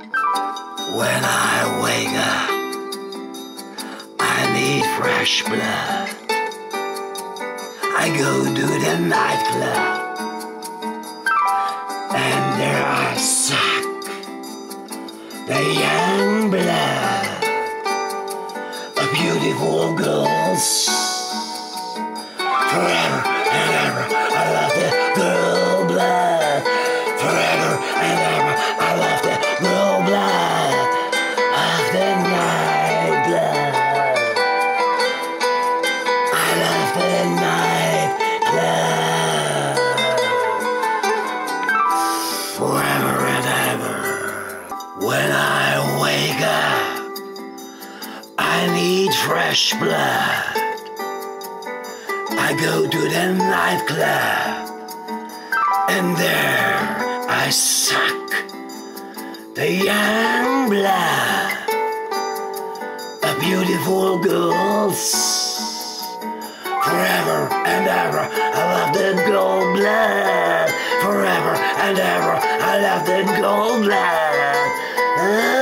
When I wake up, I need fresh blood. I go to the nightclub, and there I suck the young blood of beautiful girls. Fresh blood. I go to the nightclub, and there I suck the young blood of beautiful girls. And ever, I love the gold blood. Forever and ever, I love the gold blood night.